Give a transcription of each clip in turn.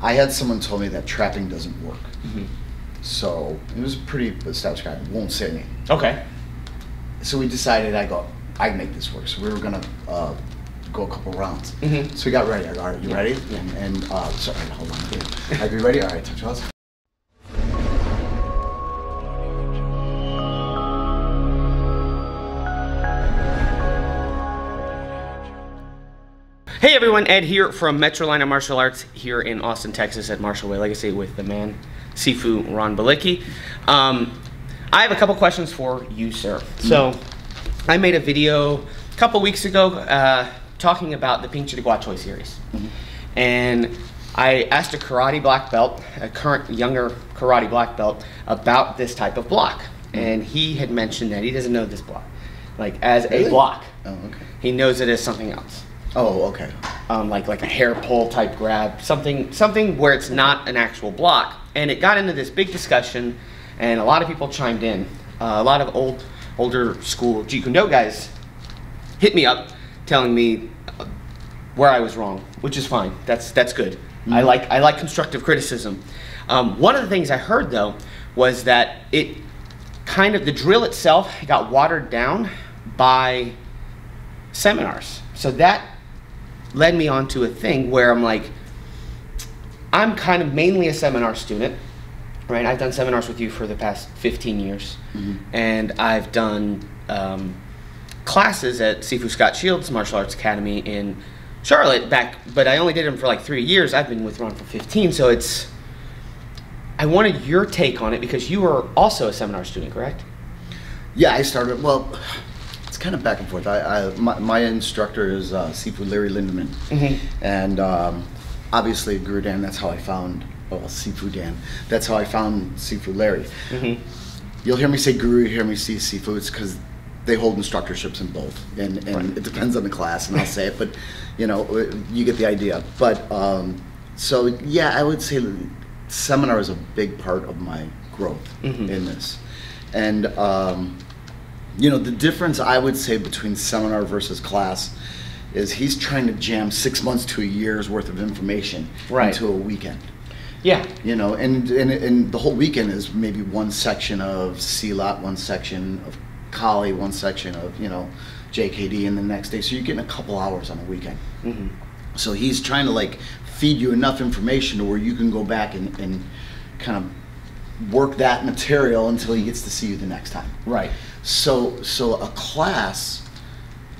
I had someone told me that trapping doesn't work. Mm-hmm. So it was a pretty established guy. Won't say anything. Okay. So we decided I go, I can make this work. So we were gonna uh, go a couple rounds. Mhm. So we got ready. I go, all right, you Yeah. ready? Yeah. And, and uh, sorry, hold on. Are you ready? All right, touch us. Everyone, Ed here from Metrolina Martial Arts here in Austin, Texas at Marshall Way Legacy with the man, Sifu Ron Balicki. Um, I have a couple questions for you, sir. So, I made a video a couple weeks ago uh, talking about the Ping Chi de Gua Choi series. And I asked a karate black belt, a current younger karate black belt, about this type of block. And he had mentioned that he doesn't know this block, like as a block. Oh, okay. He knows it as something else Oh, okay. um, like like a hair pull type grab, something something where it's not an actual block. And it got into this big discussion, and a lot of people chimed in. Uh, a lot of old older school Jeet Kune Do guys hit me up, telling me uh, where I was wrong, which is fine. That's that's good. I like I like constructive criticism. Um, one of the things I heard though was that it kind of the drill itself got watered down by seminars. So that led me onto a thing where I'm like, I'm kind of mainly a seminar student, right? I've done seminars with you for the past 15 years, and I've done um, classes at Sifu Scott Shields Martial Arts Academy in Charlotte back, but I only did them for like three years. I've been with Ron for 15, so it's. I wanted your take on it because you were also a seminar student, correct? Yeah, I started. Well, it's kind of back and forth. I, I my, my instructor is uh, Sifu Larry Lindemann, Mhm. and um, obviously Guru Dan. That's how I found well Sifu Dan. That's how I found Sifu Larry. Mm-hmm. You'll hear me say Guru, you hear me say Sifus because they hold instructorships in both, and, and Right. it depends on the class, and I'll say it, but you know, you get the idea. But um, so yeah, I would say seminar is a big part of my growth Mhm. in this, and um, you know, the difference I would say between seminar versus class is he's trying to jam six months to a year's worth of information Right. into a weekend Yeah. you know, and, and and the whole weekend is maybe one section of Silat, one section of Kali, one section of you know JKD, and the next day. So you're getting a couple hours on a weekend. Mm-hmm. So he's trying to like feed you enough information to where you can go back and, and kind of work that material until he gets to see you the next time. Right. So so a class,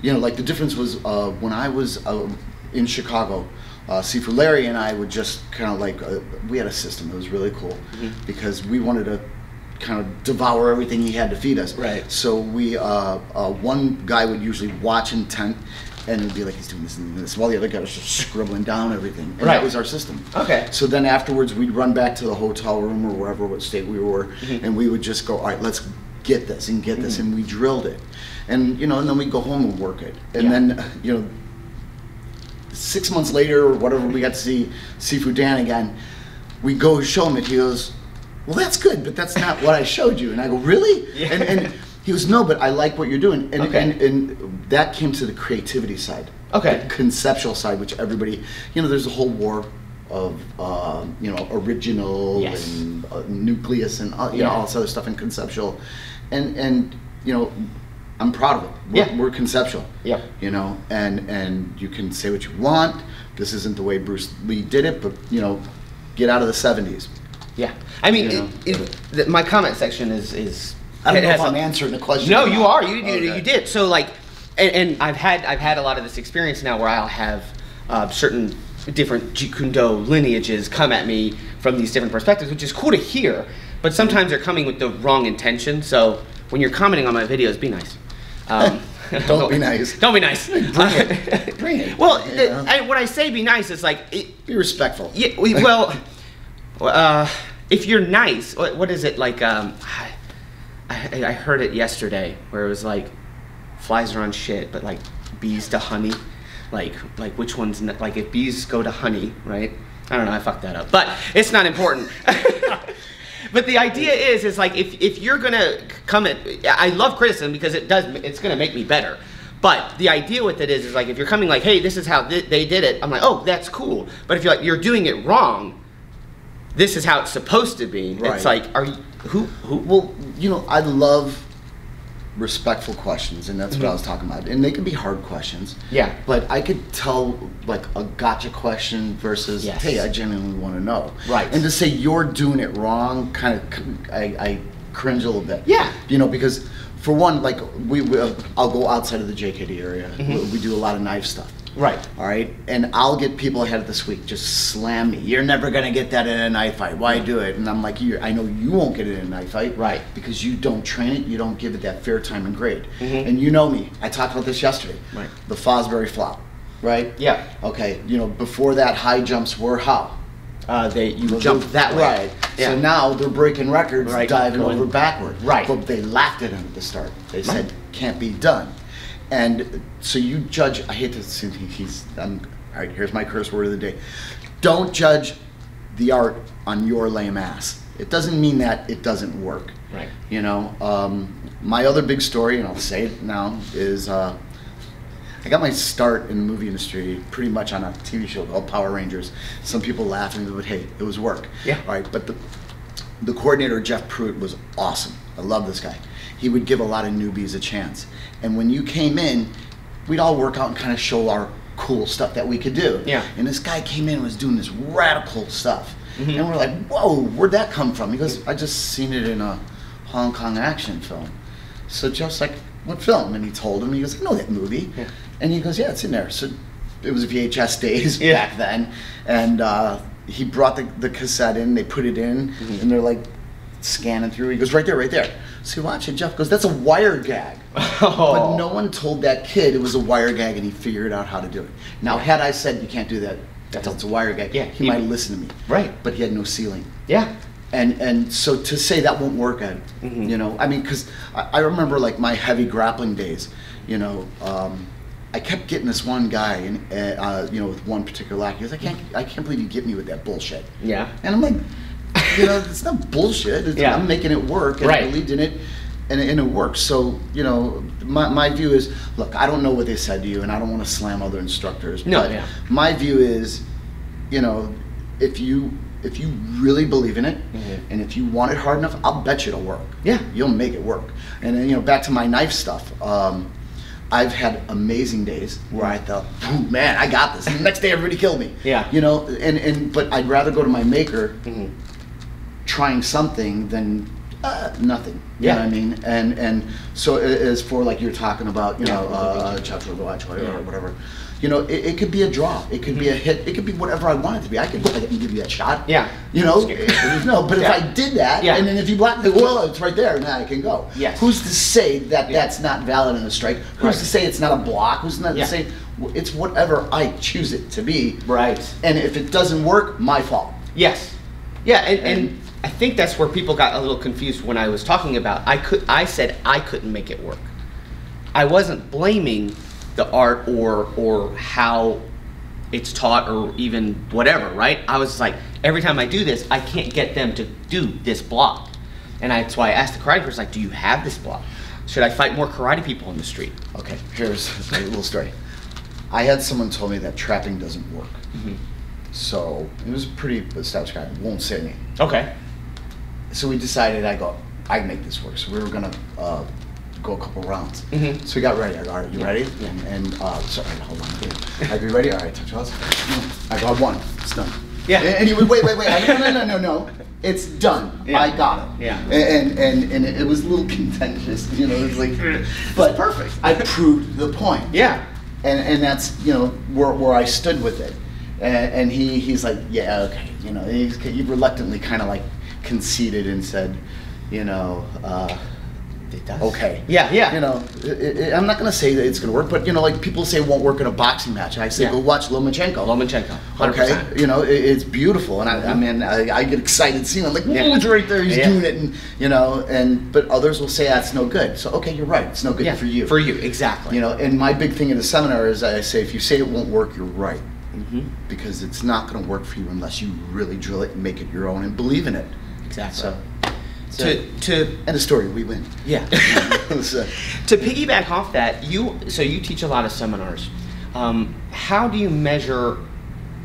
you know, like the difference was uh, when I was uh, in Chicago, uh, for Larry and I would just kind of like uh, we had a system. It was really cool Mhm. because we wanted to kind of devour everything he had to feed us. Right. So we uh, uh, one guy would usually watch intent. And it'd be like he's doing this and this, while the other guy was just scribbling down everything. And Right. that was our system. Okay. So then afterwards, we'd run back to the hotel room or wherever what state we were, Mhm. and we would just go, all right, let's get this and get this, Mhm. and we drilled it, and you know, and then we'd go home and work it, and Yeah. then you know, six months later or whatever, we got to see Sifu Dan again. We go show him it. He goes, well, that's good, but that's not what I showed you, and I go, really? Yeah. And, and he goes, no, but I like what you're doing, and, Okay. and and that came to the creativity side Okay. the conceptual side, which everybody, you know, there's a whole war of, um, you know, original Yes. and uh, nucleus and uh, you know all this other stuff and conceptual, and and you know, I'm proud of it. We're, Yeah. we're conceptual. Yeah. You know, and and you can say what you want. This isn't the way Bruce Lee did it, but you know, get out of the '70s. Yeah, I mean, You know. it, it, the, my comment section is is. I don't know if I'm a- answering the question. No, you are. You you, Okay. you did. So like, and, and I've had I've had a lot of this experience now where I'll have uh, certain different Jeet Kune Do lineages come at me from these different perspectives, which is cool to hear. But sometimes they're coming with the wrong intention. So when you're commenting on my videos, be nice. Um, Don't be nice. Don't be nice. Bring it. Bring it. Well, You the. I, when I say be nice, it's like it, Be respectful. yeah, we, well, uh, if you're nice, what, what is it like? Um, I, I, I heard it yesterday where it was like flies are on shit, but like bees to honey, like like which one's like if bees go to honey, right? I don't know. I fucked that up, but it's not important. but the idea is, is like if if you're gonna come at, I love criticism because it does, it's gonna make me better. But the idea with it is, is like if you're coming like, hey, this is how th- they did it. I'm like, oh, that's cool. But if you're like, you're doing it wrong, this is how it's supposed to be. Right. It's like, are you who who? Well, you know, I love respectful questions, and that's what I was talking about. And they can be hard questions. Mm-hmm. Yeah. But I could tell like a gotcha question versus, Yes. hey, I genuinely want to know. Right. And to say you're doing it wrong, kind of, I, I cringe a little bit. Yeah. You know, because for one, like we, we uh, I'll go outside of the JKD area. Mm-hmm. We, we do a lot of knife stuff. Right. All right, and I'll get people ahead of this week just slam me. You're never gonna get that in a knife fight. Why do it? And I'm like, you I know you won't get it in a knife fight, Right. Because you don't train it. You don't give it that fair time and grade. Mhm. And you know me. I talked about this yesterday. Right. The Fosbury flop, right? Yeah. Okay. You know, before that, high jumps were how? Uh, they you jump that way. Right. Yeah. So now they're breaking records, Right, diving going- over backward. Right. But they laughed at him at the start. They said, can't be done. And so you judge, I hate to he's, I'm, all right, here's my curse word of the day. Don't judge the art on your lame ass. It doesn't mean that it doesn't work. Right. You know, um, my other big story, and I'll say it now, is uh, I got my start in the movie industry pretty much on a TV show called Power Rangers. Some people laugh at me, but hey, it was work. Yeah. All right, but the the coordinator Jeff Pruitt was awesome. I love this guy. He would give a lot of newbies a chance. And when you came in, we'd all work out and kind of show our cool stuff that we could do. Yeah. And this guy came in and was doing this radical stuff. Mhm. And we're like, whoa, where'd that come from? He goes, I just seen it in a Hong Kong action film. So Jeff's like, what film? And he told him, he goes, I know that movie. Yeah. And he goes, yeah, it's in there. So it was VHS days Yeah. back then. And uh, he brought the, the cassette in, they put it in, Mhm. and they're like scanning through. He goes, right there, right there. So you watch it. Jeff goes, that's a wire gag. Oh. But no one told that kid it was a wire gag, and he figured out how to do it. Now, had I said you can't do that, that's it's a wire gag, Yeah, he he- might listen to me. Right. But he had no ceiling. Yeah. And and so to say that won't work, Ed, Mhm. you know, I mean, because I, I remember like my heavy grappling days, you know, um, I kept getting this one guy, and uh, uh, you know, with one particular lock, he goes, I can't, I can't believe you get me with that bullshit. Yeah. And I'm like, you know, it's not bullshit. It's, Yeah. I'm making it work, and Right. I believed in it, and, and it works. So, you know, my, my view is, look, I don't know what they said to you, and I don't want to slam other instructors. No, but yeah. my view is, you know, if you if you really believe in it, Mhm. and if you want it hard enough, I'll bet you it'll work. Yeah. you'll make it work. And then, you know, back to my knife stuff. Um, I've had amazing days where I thought, "Ooh, man, I got this." And the next day, everybody killed me. Yeah. You know, and and but I'd rather go to my maker Mhm. Trying something than uh, nothing. You Yeah. know what I mean? And and so as for like you're talking about, you know, uh, Gua Choi Yeah. or whatever. You know, it, it could be a draw. It could be a hit. It could be whatever I want it to be. I could go ahead and give you that shot. Yeah. You know, no. But Yeah. if I did that, Yeah. and then if you block it, well, it's right there. Now I can go. Yes. Who's to say that Yeah. that's not valid in a strike? Who's Right. to say it's not a block? Who's not to say it's whatever I choose it to be? Right. And if it doesn't work, my fault. Yes. Yeah, and, and, And- I think that's where people got a little confused when I was talking about I could I said I couldn't make it work. I wasn't blaming the art or or how it's taught or even whatever, right? I was like every time I do this, I can't get them to do this block. And I, that's why I asked the karate person like, "Do you have this block? Should I fight more karate people in the street?" Okay, here's a little story. I had someone told me that trapping doesn't work. Mm-hmm. So it was a pretty established guy. Won't say anything. Okay. So we decided I go, I can make this work. So we were gonna uh, go a couple rounds. Mhm. So we got ready. I go, all right, you Yeah, ready? yeah. And, and uh, sorry, hold on. Yeah. Are you ready? All right, touch us. I got one. It's done. Yeah. And, and he wait, wait, wait. I go, no, no, no, no, no. It's done. Yeah. I got it. Yeah. And and and it was a little contentious, you know. It's like, but perfect. I proved the point Yeah. and and that's you know where, where I stood with it, and, and he he's like yeah okay you know he, he reluctantly kind of like conceded and said you know uh, It okay Yeah, yeah. you know i i I'm not gonna say that it's gonna work but you know like people say it won't work in a boxing match I say Yeah. go watch Lomachenko Lomachenko. 100%. Okay, you know it, it's beautiful, and I, I mean I, I get excited seeing. it. I'm like, Yeah. "Whoa, it's right there. He's Yeah. doing it," and you know, and but others will say that's no good. So okay, you're right. It's no good yeah, for you. For you, exactly. You know, and my big thing in the seminar is I say if you say it won't work, you're right. hmm Because it's not going to work for you unless you really drill it and make it your own and believe in it. Exactly. So, to to end of story, we win. yeah. So, to piggyback off that, you so you teach a lot of seminars. Um, how do you measure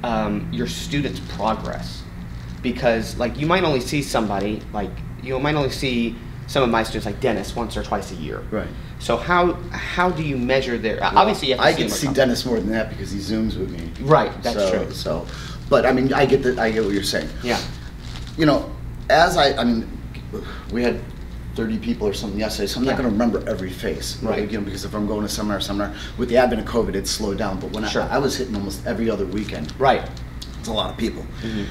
um, your students' progress? because like you might only see somebody like you might only see some of my students like Dennis once or twice a year. Right. So how how do you measure their obviously you have to I can see Dennis more than that because he zooms with me. Right, that's so, true. So, but I mean, I get that. I get what you're saying. Yeah. You know, as I, I mean, we had 30 people or something yesterday, so I'm Yeah. not going to remember every face, Right. You know, because if I'm going to seminar, seminar, with the advent of COVID, it's slowed down. But when Sure. I, I was hitting almost every other weekend, Right. it's a lot of people. Mhm.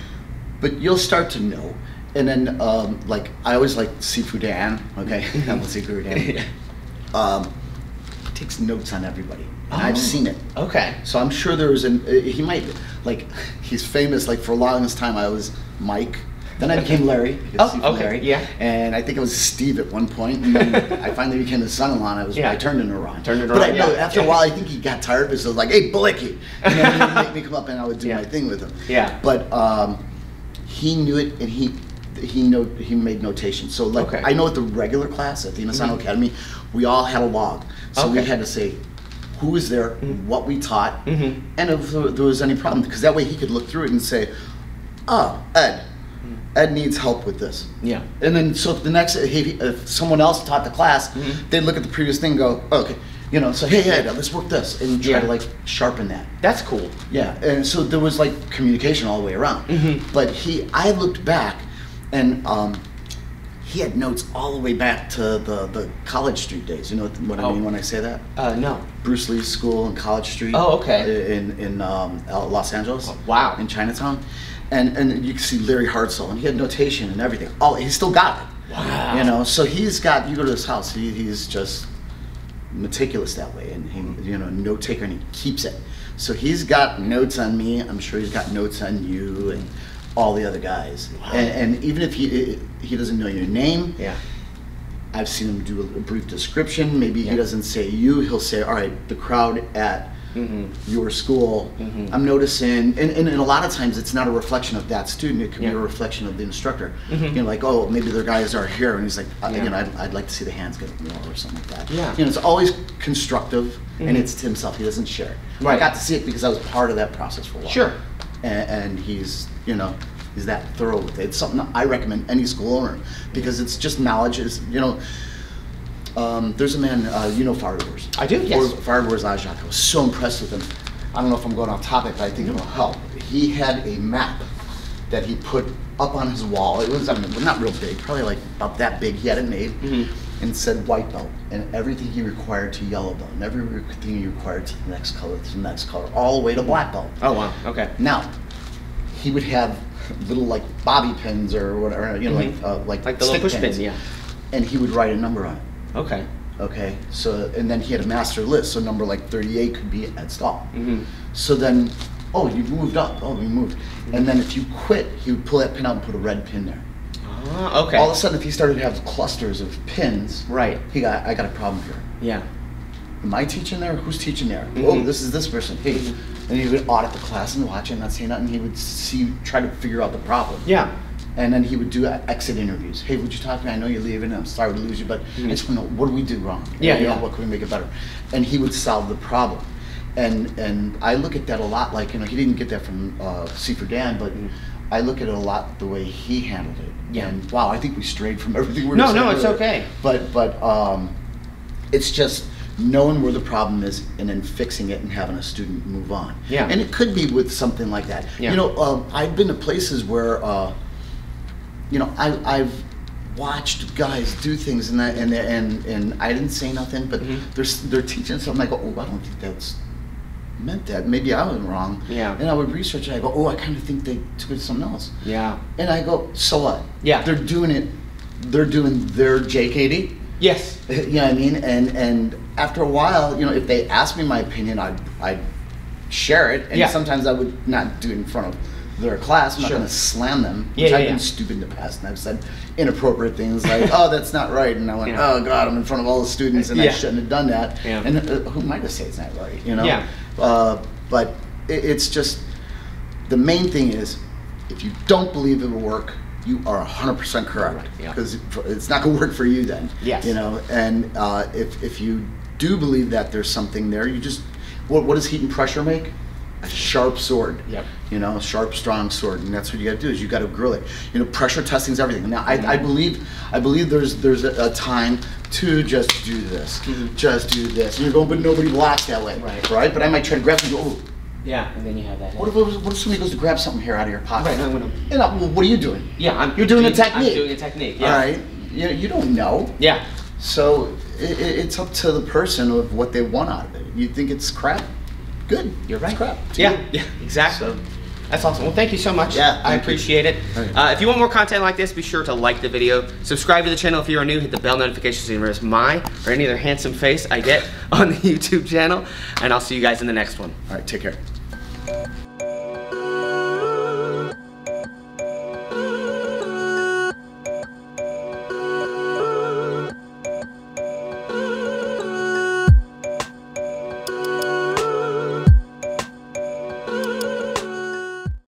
But you'll start to know. And then, um, like, I always like Sifu Dan, okay? I'm a Sifu Dan. Um, takes notes on everybody. And I've Oh. seen it. Okay. So I'm sure there was an, uh, he might, like, he's famous, like, for a longest time I was Mike. Then I became Larry. because Oh, okay, Larry. yeah. And I think it was Steve at one point. And then I finally became his son-in-law and I was, Yeah. I turned into Ron. Turned into But I Ron, yeah. after a while, I think he got tired because it was like, hey, Blicky. You know, he'd make me come up and I would do Yeah. my thing with him. Yeah. But um, he knew it and he, he know, he made notations. So like, Okay. I know at the regular class at the Inosanto Mhm. Academy, we all had a log. So we had to say who was there, Mhm. what we taught, Mhm. and if there there was any problem, because that way he could look through it and say, "Oh, Ed, Ed needs help with this." Yeah. And then so if the next if, if someone else taught the class, Mhm. they'd look at the previous thing, and go, oh, "Okay, you know, so hey Ed, let's work this," and try Yeah. to like sharpen that. That's cool. Yeah, and so there was like communication all the way around. Mhm. But he, I looked back, and um, he had notes all the way back to the the College Street days. You know what I Oh. mean when I say that? Uh, no. Bruce Lee School in College Street. Oh, okay. In in um, Los Angeles. Oh, wow. In Chinatown, and and you can see Larry Hartsell, and he had notation and everything. Oh, he still got it. Wow. You know, so he's got. You go to his house, he, he's just meticulous that way, and he, you know, note taker, and he keeps it. So he's got notes on me. I'm sure he's got notes on you and all the other guys. Wow. And, and even if he he doesn't know your name, Yeah. I've seen him do a brief description. Maybe Yeah. he doesn't say you. He'll say, "All right, the crowd at Mhm. your school. Mhm. I'm noticing." And, and, and a lot of times, it's not a reflection of that student. It can Yeah. be a reflection of the instructor. Mhm. You know, like, "Oh, maybe their guys are here," and he's like, uh, Yeah. "You know, I'd, I'd like to see the hands get more or something like that." Yeah. You know, it's always constructive, and Mhm. it's to himself. He doesn't share. it. I got to see it because I was part of that process for a while. Sure. And, and he's, you know, he's that thorough with it. It's something that I recommend any school owner because it's just knowledge. Is you know, um, there's a man, uh, you know, Fire Wars. I do, yes. Fire Wars Ajak. I was so impressed with him. I don't know if I'm going off topic, but I think it'll help. He had a map that he put up on his wall. It was, I mean, not real big, probably like about that big. He had it made Mhm. and said white belt and everything he required to yellow belt and everything he required to the next color to the next color, all the way to black belt. Oh wow. Okay. Now, he would have little like bobby pins or whatever, you know, Mhm. like uh, like Like the little push pins, yeah. And he would write a number on it. Okay. Okay, so and then he had a master list. So number like 38 could be Ed Stahl. Mhm. So then, oh, you moved up. Oh, you moved. And then if you quit, he would pull that pin out and put a red pin there. Ah, okay. All of a sudden, if he started to have clusters of pins, Right. he got I got a problem here. Yeah. Am I teaching there? Who's teaching there? Mhm. Oh, this is this person. Hey, Mhm. and he would audit the class and watch it, not say nothing. He would see, try to figure out the problem. Yeah. And then he would do exit interviews. Hey, would you talk to me? I know you're leaving. I'm sorry to lose you, but Mhm. I just want to know what do we do wrong? Yeah, You know, yeah. What can we make it better? And he would solve the problem. And and I look at that a lot. Like you know, he didn't get that from uh, Sifu Dan, but Mhm. I look at it a lot the way he handled it. Yeah. And wow, I think we strayed from everything we were No, no, it's earlier. okay. But but um, it's just knowing where the problem is and then fixing it and having a student move on. Yeah. And it could be with something like that. Yeah. You know, um, I've been to places where, uh, you know, I, I've watched guys do things and that, and and and I didn't say nothing, but Mhm. they're they're teaching something. I go, oh, I don't think that's meant that. Maybe I was wrong. Yeah. And I would research it. I go, oh, I kind of think they took it to something else. Yeah. And I go, so what? Yeah. They're doing it. They're doing their JKD. Yes. You know what I mean? And and after a while, you know, if they ask me my opinion, I'd I'd share it. And Yeah. sometimes I would not do it in front of their class. I'm Sure. not going to slam them. Yeah, which yeah, I've yeah. been stupid in the past, and I've said inappropriate things like, "Oh, that's not right," and I went, Yeah. "Oh God, I'm in front of all the students, and I shouldn't have done that." Yeah. And uh, who am I to say it's not right? You know? Yeah. Uh, but it, it's just the main thing is, if you don't believe it will work, you are 100% correct Right, yeah. because it's not going to work for you then. Yes. You know, and uh, if if you do believe that there's something there, you just what what does heat and pressure make? A sharp sword. Yep. You know, a sharp, strong sword, and that's what you got to do. Is you got to grill it. You know, pressure testing is everything. Now, I, I mm-hmm. believe, I believe there's there's a, a time to just do this, mm-hmm. just do this, and you're going, but nobody blocks that way, Right. Right. But I might try to grab and go. Oh, Yeah, and then you have that. what if, what if somebody goes to grab something here out of your pocket? Right, I'm gonna- You know, well, what are you doing? Yeah, I'm. You're doing a I'm technique. doing a technique. Yeah. All right. You, you don't know. Yeah. So it, it's up to the person of what they want out of it. You think it's crap? Good. You're right. It's crap. to Yeah, you. yeah, exactly. So- That's awesome. Well, thank you so much. Yeah, I thank you. appreciate it. Okay. Uh, if you want more content like this, be sure to like the video, subscribe to the channel if you are new, hit the bell notification so you miss my or any other handsome face I get on the YouTube channel, and I'll see you guys in the next one. All right. Take care.